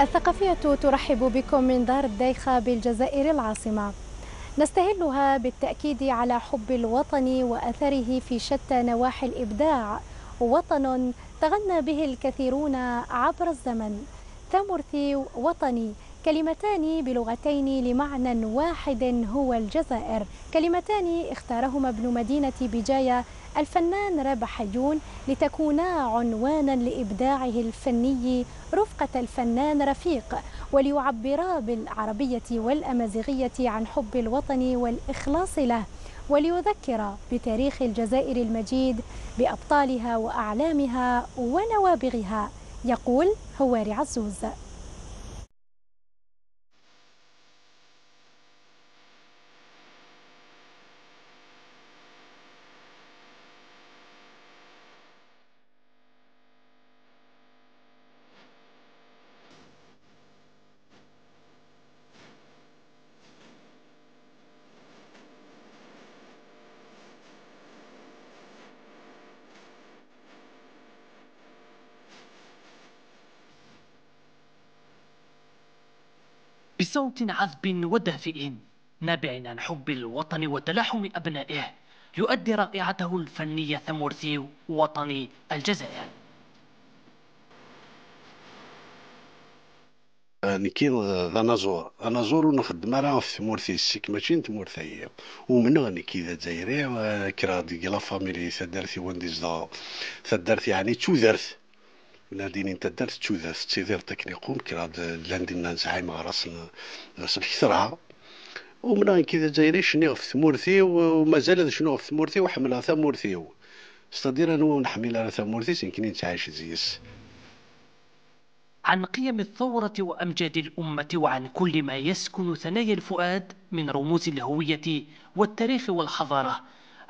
الثقافية ترحب بكم من دار الدايخة بالجزائر العاصمة. نستهلها بالتأكيد على حب الوطن وأثره في شتى نواحي الإبداع. وطن تغنى به الكثيرون عبر الزمن. ثمرثي وطني كلمتان بلغتين لمعنى واحد هو الجزائر. كلمتان اختارهما ابن مدينة بجاية الفنان راب حيون لتكونا عنوانا لإبداعه الفني رفقة الفنان رفيق وليعبرا بالعربية والأمازيغية عن حب الوطن والإخلاص له وليذكر بتاريخ الجزائر المجيد بأبطالها وأعلامها ونوابغها يقول هواري عزوز. بصوت عذب ودافئ. نابع عن حب الوطن وتلاحم أبنائه. يؤدي رائعته الفنية ثمورثي وطني الجزائر. نكيد ذا نزور أنا زور. ونخدم. راه في ثمورثي السك ماشي ثمورثي ومن غني كذا جزائري؟ كرا ديك لا فاميلي ثدرثي ونديز ثدرث يعني تودرث ناديني انت درت تشوذاس تسيدير تكنيقوم كرا لاندينا زعيم راس راس الكثرها ومن كذا جايري شنو في ثمورثي ومازال شنو في ثمورثي وحملها ثمورثي استدير أنا نحمل على ثمورثي يمكن نتعايش زيس. عن قيم الثورة وأمجاد الأمة وعن كل ما يسكن ثنايا الفؤاد من رموز الهوية والتاريخ والحضارة.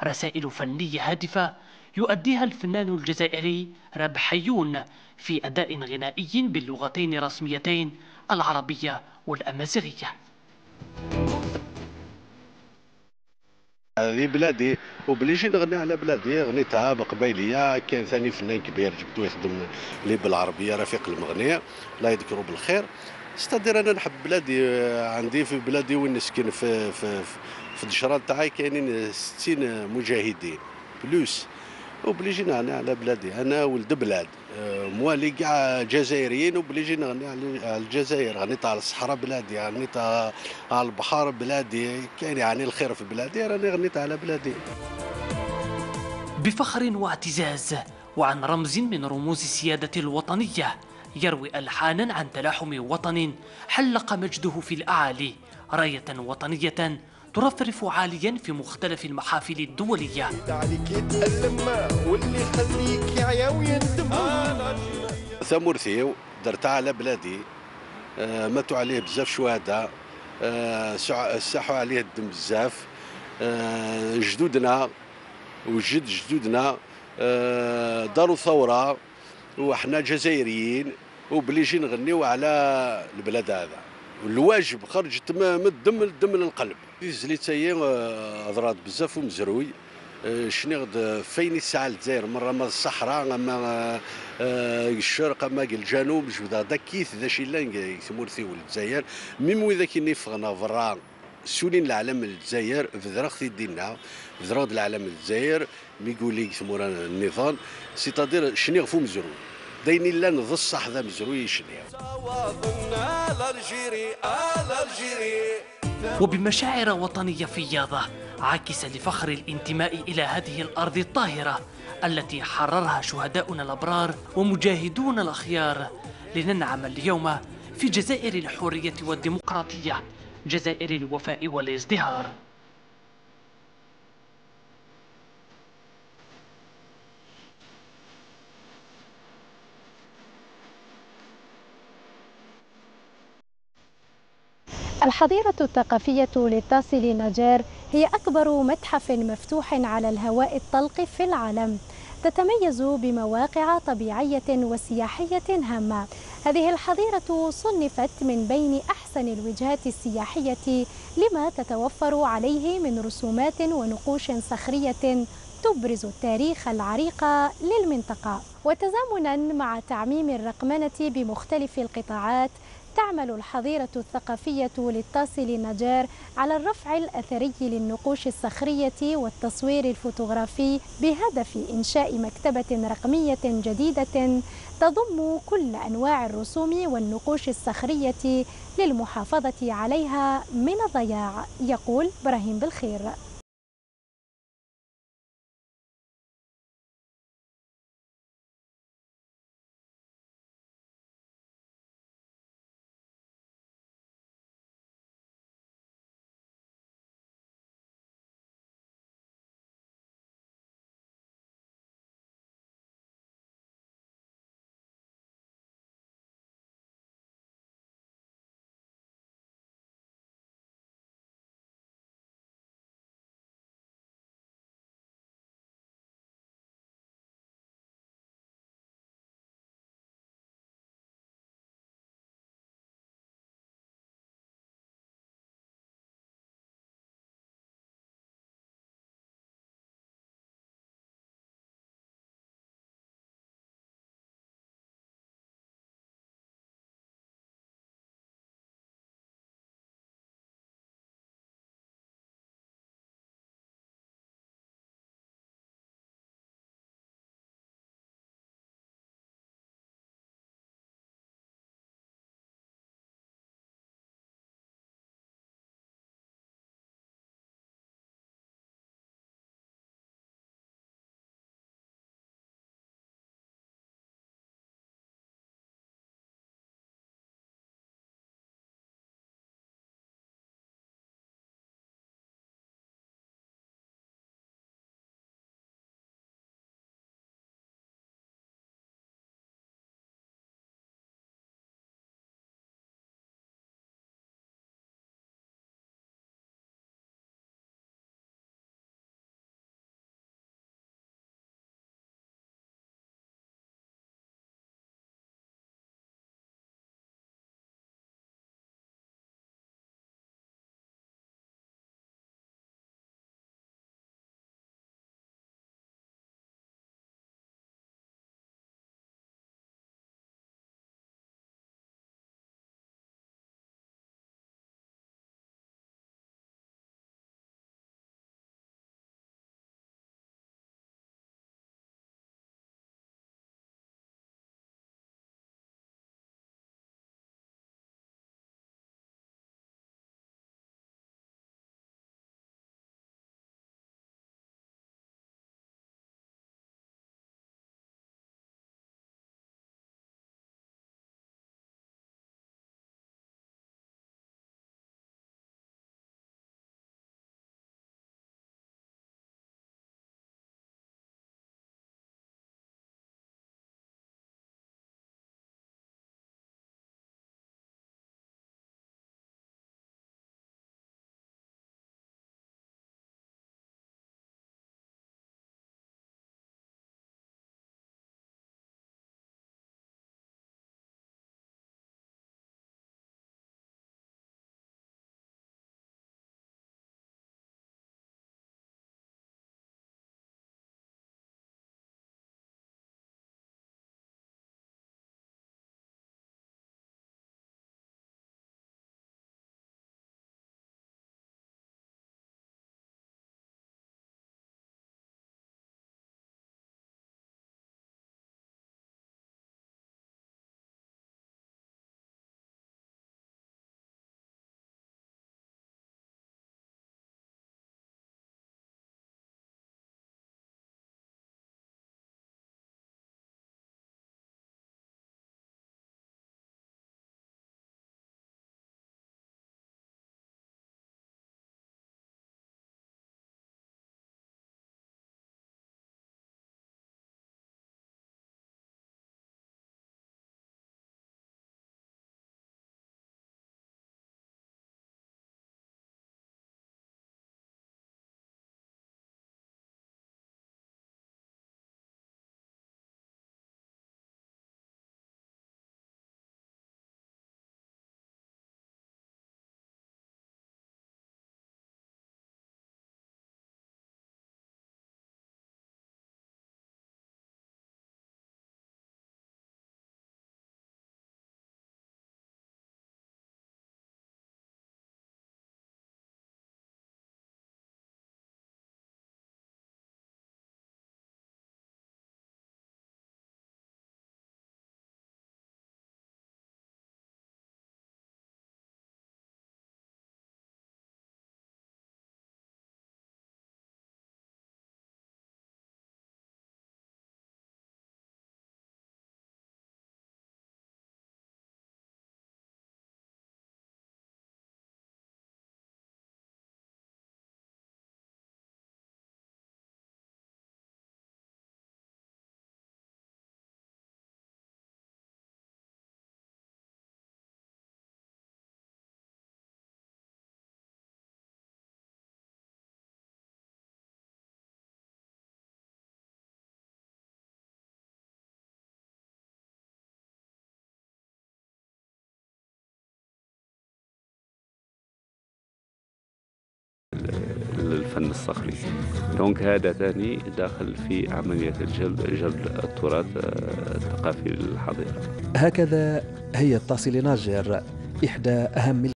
رسائل فنية هادفة يؤديها الفنان الجزائري ربحيون في أداء غنائي باللغتين الرسميتين العربية والأمازيغية. هذه بلادي وبليش نغني على بلادي غنيتها بقبيليه كان ثاني فنان كبير جبدو يخدم لي بالعربية رفيق المغنية. الله يذكره بالخير. استدير أنا نحب بلادي عندي في بلادي وين نسكن في في في الدشره تاعي كاينين 60 مجاهدين بلوس. وبليجي نغني على بلادي. أنا ولد بلاد. آه، موالي كاع جزائريين وبليجي نغني على الجزائر. غنيت على الصحراء بلادي غنيت على البحر بلادي. كاين يعني الخير في بلادي راني غنيت على بلادي. بفخر واعتزاز وعن رمز من رموز السيادة الوطنية يروي ألحانا عن تلاحم وطن حلق مجده في الأعالي راية وطنية ترفرف عاليا في مختلف المحافل الدولية. ثمورثيو درتها على بلادي آه ماتوا عليه بزاف شهداء آه ساحوا عليه الدم بزاف. آه جدودنا وجد جدودنا داروا ثورة وحنا جزائريين وبليجي نغنيو على البلاد هذا. الواجب خرجت من الدم الدم للقلب. زليت هي هضرات بزاف ومزروي. آه، شنو غد فين الساعة الجزائر؟ مره ما الصحراء اما آه، الشرق اما الجنوب دا كيث ذا شي لأن ثمورثي الجزائر. ميم وذا كي فغنا فرا سولين العالم الجزائر في دينا في العالم الجزائر مي يقول لي النظام. سيتادير شنو غفو مزروي. دايني لا نض الصح ذا مزروي شنو وبمشاعر وطنية فياضة عاكسة لفخر الانتماء إلى هذه الأرض الطاهرة التي حررها شهداؤنا الأبرار ومجاهدون الأخيار. لننعم اليوم في جزائر الحرية والديمقراطية جزائر الوفاء والازدهار. الحظيرة الثقافية للتاسي نجار هي أكبر متحف مفتوح على الهواء الطلق في العالم تتميز بمواقع طبيعية وسياحية هامة. هذه الحظيرة صنفت من بين أحسن الوجهات السياحية لما تتوفر عليه من رسومات ونقوش صخرية تبرز التاريخ العريق للمنطقة. وتزامنا مع تعميم الرقمنة بمختلف القطاعات تعمل الحظيرة الثقافية للطاسل النجار على الرفع الأثري للنقوش الصخرية والتصوير الفوتوغرافي بهدف إنشاء مكتبة رقمية جديدة تضم كل أنواع الرسوم والنقوش الصخرية للمحافظة عليها من الضياع. يقول إبراهيم بالخير. الفن الصخري. دونك هذا ثاني داخل في عملية الجلب جلب التراث الثقافي للحضيرة هكذا هي الطاسي ناجر إحدى أهم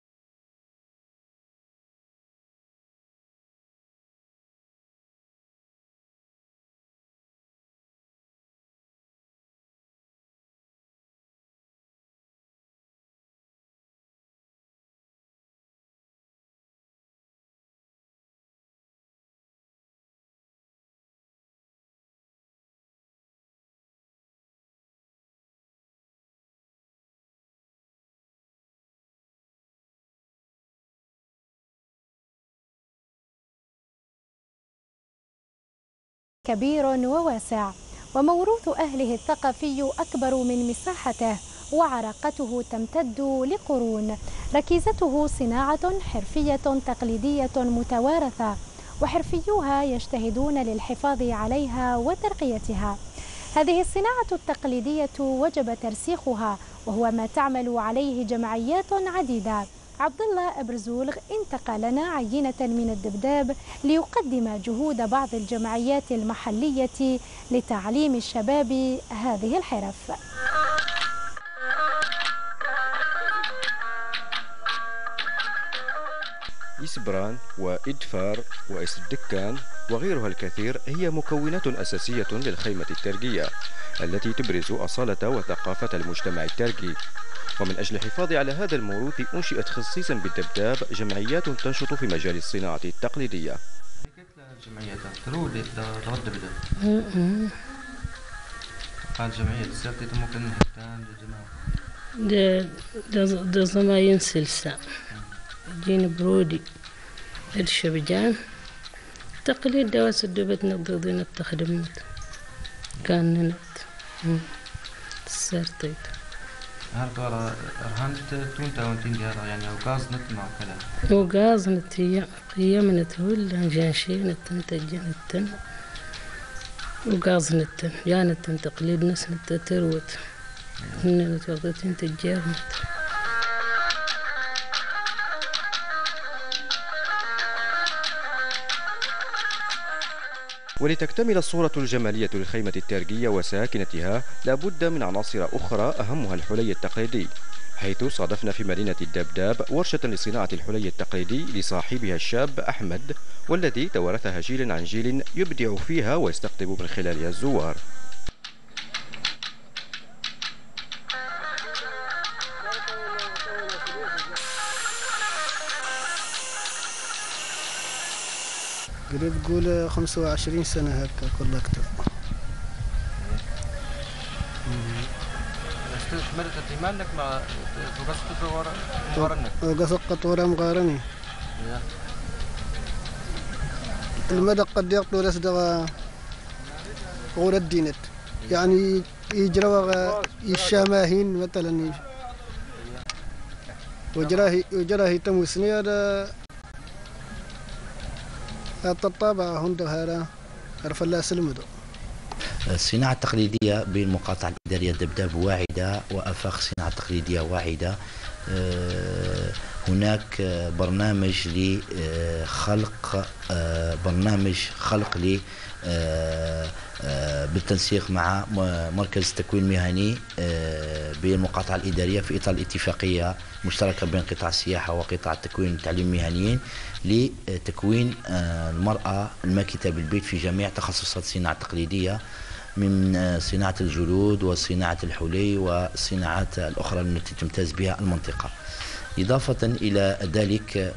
كبير وواسع وموروث أهله الثقافي أكبر من مساحته وعراقته تمتد لقرون. ركيزته صناعة حرفية تقليدية متوارثة وحرفيوها يجتهدون للحفاظ عليها وترقيتها. هذه الصناعة التقليدية وجب ترسيخها وهو ما تعمل عليه جمعيات عديدة. عبد الله أبرزولغ انتقى لنا عينة من الدبداب ليقدم جهود بعض الجمعيات المحلية لتعليم الشباب هذه الحرف. إسبران وإدفار وإس الدكان وغيرها الكثير هي مكونات أساسية للخيمة الترقية التي تبرز أصالة وثقافة المجتمع الترقي ومن أجل الحفاظ على هذا الموروث أنشئت خصيصا بالدبداب جمعيات تنشط في مجال الصناعة التقليدية. سلسة جين برودي الشبجان تقليد دواس الدبت نقضين التخدمات كان نت سرطيت هرقارا رهان تون تاون تيندي هذا يعني أو غاز نت مع كذا وغاز نت هي قيم نت ولا جانشي نت نتج نت وغاز نت جانت تقليد نس نت تروت. هن نت تجار نت ولتكتمل الصورة الجمالية للخيمة الترقية وساكنتها لابد من عناصر أخرى أهمها الحلي التقليدي حيث صادفنا في مدينة الدبداب ورشة لصناعة الحلي التقليدي لصاحبها الشاب أحمد والذي توارثها جيل عن جيل يبدع فيها ويستقطب من خلالها الزوار. قريب تقول 25 سنة هكا كل أكتر مرت مالك مع وقصت ورا وقصت ورا مقارني المدى قد يقتل رسدغ غور الدينت يعني يجرى الشاماهين مثلا وجراه وجراه تموسني هذا الطابع هند هذا عرف الله سلمدو الصناعة التقليدية بالمقاطعة الإدارية الدبداب واعدة وأفاق الصناعة التقليدية واعدة. هناك برنامج لخلق برنامج خلق ل بالتنسيق مع مركز التكوين المهني بالمقاطعة الإدارية في إطار الاتفاقية مشتركة بين قطاع السياحة وقطاع التكوين التعليم المهنيين لتكوين المرأة الماكتة بالبيت في جميع تخصصات الصناعة التقليدية. من صناعة الجلود وصناعة الحلي والصناعات الأخرى التي تمتاز بها المنطقة. إضافة إلى ذلك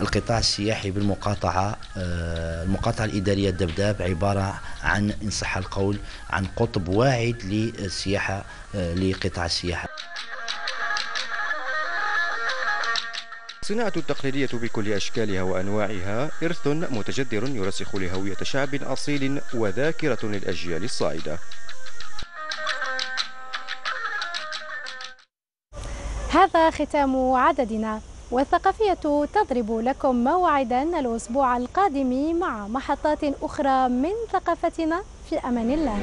القطاع السياحي بالمقاطعة المقاطعة الإدارية الدبداب عبارة عن إن صح القول عن قطب واعد للسياحة لقطاع السياحة. الصناعة التقليدية بكل أشكالها وأنواعها إرث متجذر يرسخ لهوية شعب أصيل وذاكرة للأجيال الصاعدة. هذا ختام عددنا والثقافية تضرب لكم موعدا الأسبوع القادم مع محطات أخرى من ثقافتنا. في أمان الله.